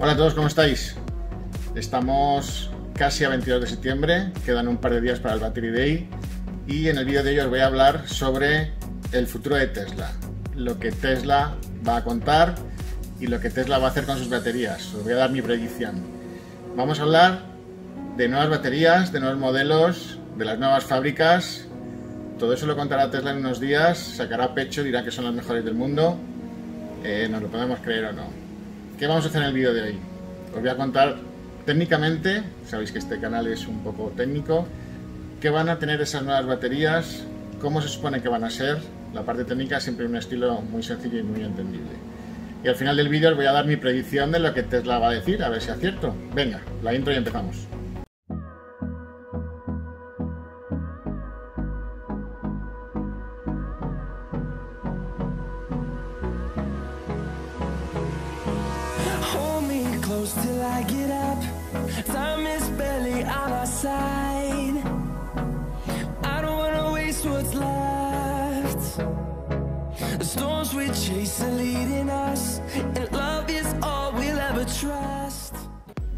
Hola a todos, ¿cómo estáis? Estamos casi a 22 de septiembre, quedan un par de días para el Battery Day y en el vídeo de hoy os voy a hablar sobre el futuro de Tesla, lo que Tesla va a contar y lo que Tesla va a hacer con sus baterías. Os voy a dar mi predicción. Vamos a hablar de nuevas baterías, de nuevos modelos, de las nuevas fábricas. Todo eso lo contará Tesla en unos días, sacará pecho, dirá que son las mejores del mundo. Eh, nos lo podemos creer o no. ¿Qué vamos a hacer en el vídeo de hoy? Os voy a contar técnicamente, sabéis que este canal es un poco técnico, qué van a tener esas nuevas baterías, cómo se supone que van a ser, la parte técnica siempre en un estilo muy sencillo y muy entendible. Y al final del vídeo os voy a dar mi predicción de lo que Tesla va a decir, a ver si acierto. Venga, la intro y empezamos.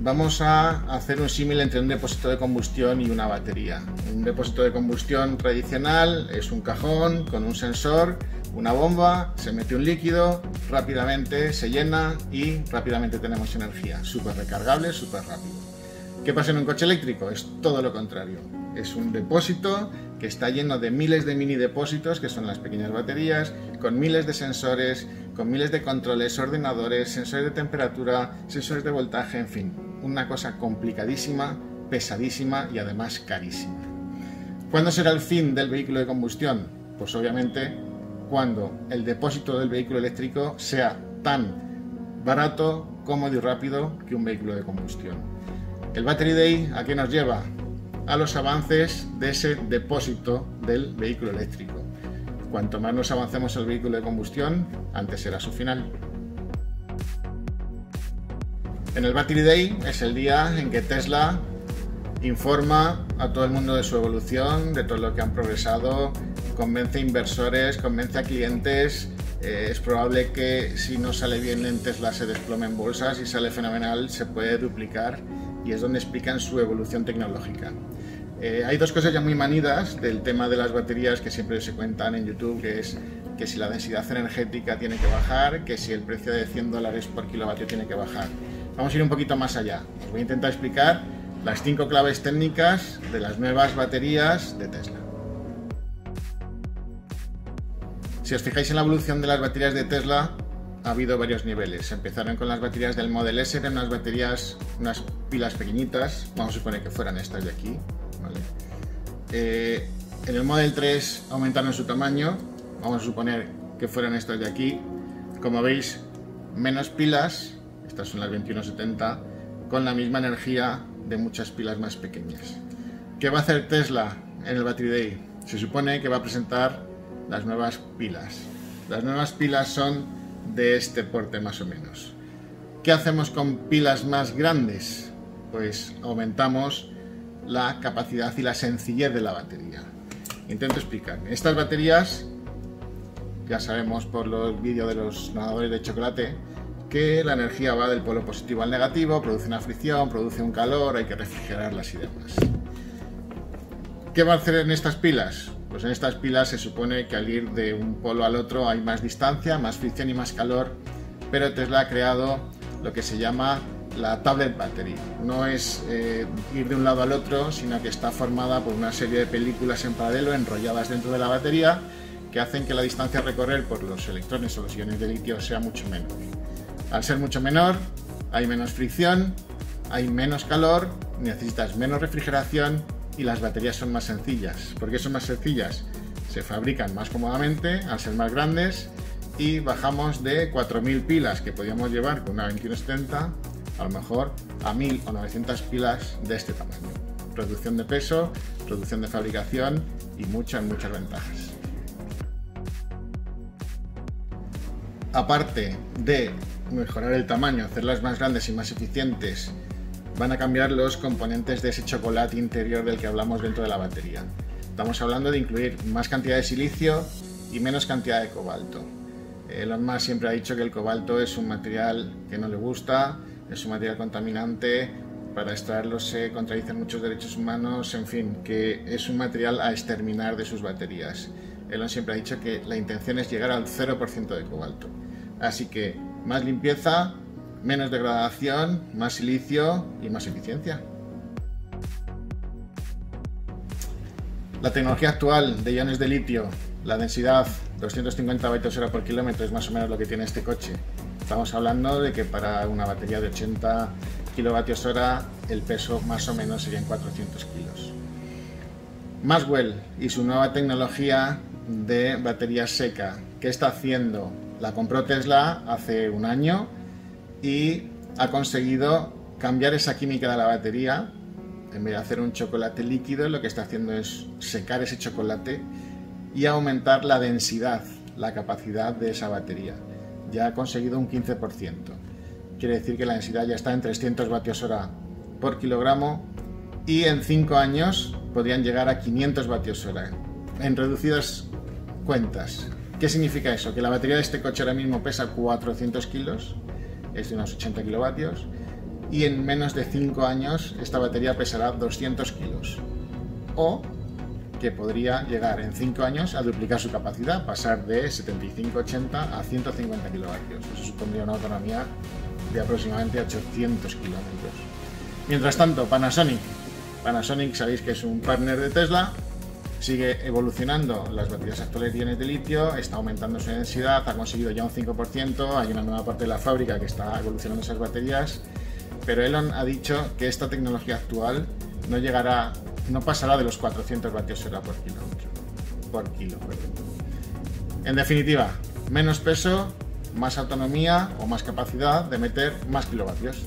Vamos a hacer un símil entre un depósito de combustión y una batería. Un depósito de combustión tradicional es un cajón con un sensor, una bomba, se mete un líquido, rápidamente se llena y rápidamente tenemos energía. Súper recargable, súper rápido. ¿Qué pasa en un coche eléctrico? Es todo lo contrario. Es un depósito que está lleno de miles de mini depósitos, que son las pequeñas baterías, con miles de sensores, con miles de controles, ordenadores, sensores de temperatura, sensores de voltaje, en fin, una cosa complicadísima, pesadísima y además carísima. ¿Cuándo será el fin del vehículo de combustión? Pues obviamente cuando el depósito del vehículo eléctrico sea tan barato, cómodo y rápido que un vehículo de combustión. El Battery Day, ¿a qué nos lleva? A los avances de ese depósito del vehículo eléctrico. Cuanto más nos avancemos el vehículo de combustión, antes será su final. En el Battery Day es el día en que Tesla informa a todo el mundo de su evolución, de todo lo que han progresado, convence a inversores, convence a clientes. Eh, es probable que si no sale bien en Tesla se desplome en bolsas, y sale fenomenal se puede duplicar y es donde explican su evolución tecnológica. Eh, hay dos cosas ya muy manidas del tema de las baterías que siempre se cuentan en YouTube, que es que si la densidad energética tiene que bajar, que si el precio de 100 dólares por kilovatio tiene que bajar. Vamos a ir un poquito más allá. Os voy a intentar explicar las cinco claves técnicas de las nuevas baterías de Tesla. Si os fijáis en la evolución de las baterías de Tesla, ha habido varios niveles. Empezaron con las baterías del Model S, eran unas baterías, unas pilas pequeñitas, vamos a suponer que fueran estas de aquí, eh, en el Model 3 aumentaron su tamaño, vamos a suponer que fueran estas de aquí. Como veis, menos pilas, estas son las 2170, con la misma energía de muchas pilas más pequeñas. ¿Qué va a hacer Tesla en el Battery Day? Se supone que va a presentar las nuevas pilas. Las nuevas pilas son de este porte más o menos. ¿Qué hacemos con pilas más grandes? Pues aumentamos la capacidad y la sencillez de la batería. Intento explicar. Estas baterías, ya sabemos por los vídeos de los nadadores de chocolate, que la energía va del polo positivo al negativo, produce una fricción, produce un calor, hay que refrigerarlas y demás. ¿Qué va a hacer en estas pilas? Pues en estas pilas se supone que al ir de un polo al otro hay más distancia, más fricción y más calor, pero Tesla ha creado lo que se llama la tablet battery. No es eh, ir de un lado al otro, sino que está formada por una serie de películas en paralelo enrolladas dentro de la batería que hacen que la distancia a recorrer por los electrones o los iones de litio sea mucho menor. Al ser mucho menor, hay menos fricción, hay menos calor, necesitas menos refrigeración y las baterías son más sencillas. ¿Por qué son más sencillas? Se fabrican más cómodamente al ser más grandes y bajamos de 4.000 pilas que podíamos llevar con una 2170 a lo mejor a 1000 o 900 pilas de este tamaño. Reducción de peso, reducción de fabricación y muchas, muchas ventajas. Aparte de mejorar el tamaño, hacerlas más grandes y más eficientes, van a cambiar los componentes de ese chocolate interior del que hablamos dentro de la batería. Estamos hablando de incluir más cantidad de silicio y menos cantidad de cobalto. Elon Musk siempre ha dicho que el cobalto es un material que no le gusta, es un material contaminante, para extraerlo se contradicen muchos derechos humanos, en fin, que es un material a exterminar de sus baterías. Elon siempre ha dicho que la intención es llegar al 0% de cobalto. Así que más limpieza, menos degradación, más silicio y más eficiencia. La tecnología actual de iones de litio, la densidad 250 vatios por kilómetro es más o menos lo que tiene este coche. Estamos hablando de que para una batería de 80 kilovatios hora el peso más o menos serían 400 kilos. Maxwell y su nueva tecnología de batería seca. ¿Qué está haciendo? La compró Tesla hace un año y ha conseguido cambiar esa química de la batería. En vez de hacer un chocolate líquido, lo que está haciendo es secar ese chocolate y aumentar la densidad, la capacidad de esa batería. Ya ha conseguido un 15%. Quiere decir que la densidad ya está en 300 vatios hora por kilogramo y en 5 años podrían llegar a 500 vatios hora en reducidas cuentas. ¿Qué significa eso? Que la batería de este coche ahora mismo pesa 400 kilos, es de unos 80 kilovatios, y en menos de 5 años esta batería pesará 200 kilos. O que podría llegar en 5 años a duplicar su capacidad, pasar de 75-80 a 150 kilovatios. Eso supondría una autonomía de aproximadamente 800 kilómetros. Mientras tanto, Panasonic. Panasonic sabéis que es un partner de Tesla sigue evolucionando las baterías actuales de iones de litio, está aumentando su densidad, ha conseguido ya un 5%, hay una nueva parte de la fábrica que está evolucionando esas baterías, pero Elon ha dicho que esta tecnología actual no llegará, no pasará de los 400 vatios por kilómetro, por kilo. En definitiva, menos peso, más autonomía o más capacidad de meter más kilovatios.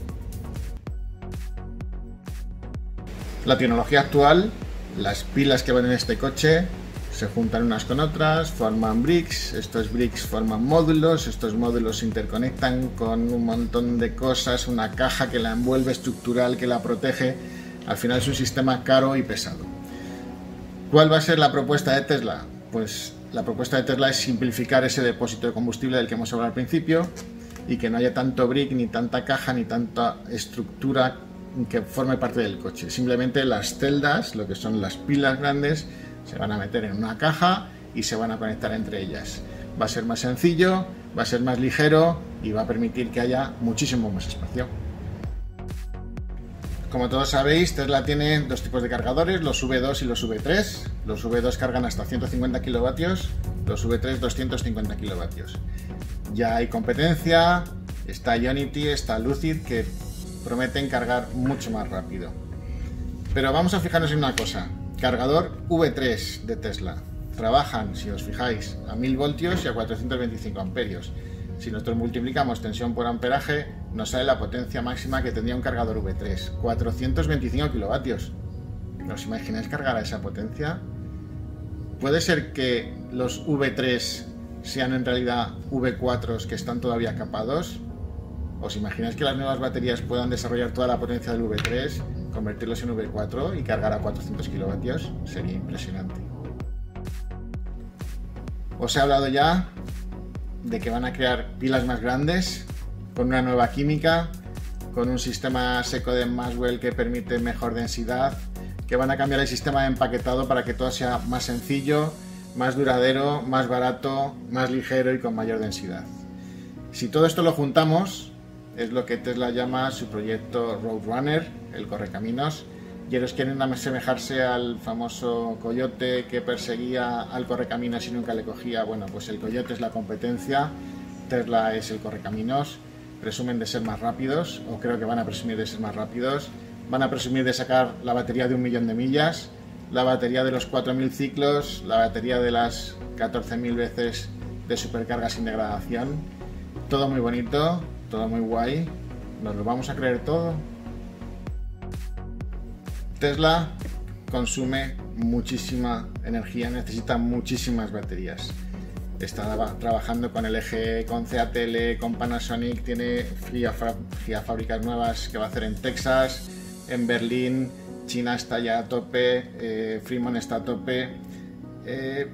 La tecnología actual las pilas que van en este coche se juntan unas con otras, forman bricks, estos bricks forman módulos, estos módulos se interconectan con un montón de cosas, una caja que la envuelve estructural, que la protege. Al final es un sistema caro y pesado. ¿Cuál va a ser la propuesta de Tesla? Pues la propuesta de Tesla es simplificar ese depósito de combustible del que hemos hablado al principio y que no haya tanto brick, ni tanta caja, ni tanta estructura que forme parte del coche. Simplemente las celdas, lo que son las pilas grandes, se van a meter en una caja y se van a conectar entre ellas. Va a ser más sencillo, va a ser más ligero y va a permitir que haya muchísimo más espacio. Como todos sabéis, Tesla tiene dos tipos de cargadores, los V2 y los V3. Los V2 cargan hasta 150 kilovatios, los V3 250 kilovatios. Ya hay competencia, está Ionity, está Lucid, que prometen cargar mucho más rápido. Pero vamos a fijarnos en una cosa. Cargador V3 de Tesla. Trabajan, si os fijáis, a 1000 voltios y a 425 amperios. Si nosotros multiplicamos tensión por amperaje, nos sale la potencia máxima que tendría un cargador V3. 425 kilovatios. ¿Os imagináis cargar a esa potencia? ¿Puede ser que los V3 sean en realidad V4s que están todavía capados? ¿Os imagináis que las nuevas baterías puedan desarrollar toda la potencia del V3, convertirlos en V4 y cargar a 400 kilovatios? Sería impresionante. Os he hablado ya de que van a crear pilas más grandes, con una nueva química, con un sistema seco de Maxwell que permite mejor densidad, que van a cambiar el sistema de empaquetado para que todo sea más sencillo, más duradero, más barato, más ligero y con mayor densidad. Si todo esto lo juntamos, es lo que Tesla llama su proyecto Roadrunner, el correcaminos, y ellos quieren asemejarse al famoso coyote que perseguía al correcaminos y nunca le cogía. Bueno, pues el coyote es la competencia, Tesla es el correcaminos, presumen de ser más rápidos, o creo que van a presumir de ser más rápidos, van a presumir de sacar la batería de un millón de millas, la batería de los 4.000 ciclos, la batería de las 14.000 veces de supercarga sin degradación. Todo muy bonito, todo muy guay. ¿Nos lo vamos a creer todo? Tesla consume muchísima energía, necesita muchísimas baterías. Está trabajando con LG, con CATL, con Panasonic, tiene fábricas nuevas que va a hacer en Texas, en Berlín, China está ya a tope, eh, Fremont está a tope. Eh,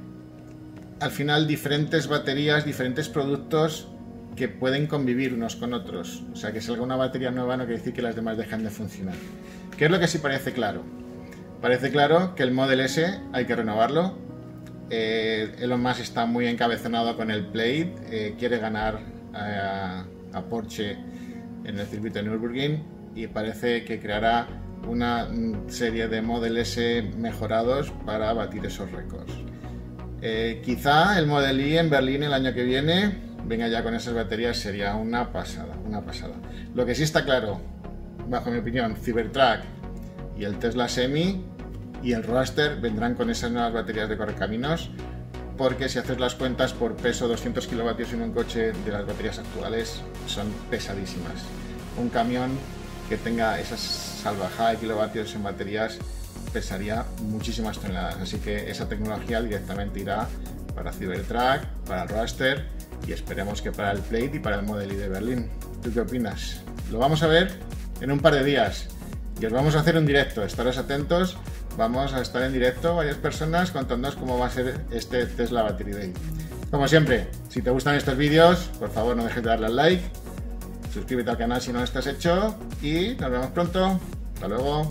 al final diferentes baterías, diferentes productos que pueden convivir unos con otros. O sea, que salga una batería nueva no quiere decir que las demás dejen de funcionar. ¿Qué es lo que sí parece claro? Parece claro que el Model S hay que renovarlo. Eh, Elon Musk está muy encabezonado con el Plate, eh, quiere ganar a, a Porsche en el circuito de Nürburgring y parece que creará una serie de Model S mejorados para batir esos récords. Eh, quizá el Model I en Berlín el año que viene venga ya con esas baterías, sería una pasada, una pasada. Lo que sí está claro, bajo mi opinión, Cybertruck y el Tesla Semi y el Roadster vendrán con esas nuevas baterías de correcaminos porque si haces las cuentas por peso 200 kilovatios en un coche de las baterías actuales son pesadísimas. Un camión que tenga esas salvajadas de kilovatios en baterías pesaría muchísimas toneladas, así que esa tecnología directamente irá para Cybertruck, para el Roadster y esperemos que para el Plate y para el Model I de Berlín. ¿Tú qué opinas? Lo vamos a ver en un par de días y os vamos a hacer un directo, estaros atentos, vamos a estar en directo varias personas contándonos cómo va a ser este Tesla Battery Day. Como siempre, si te gustan estos vídeos, por favor no dejes de darle al like, suscríbete al canal si no lo estás hecho y nos vemos pronto. Hasta luego.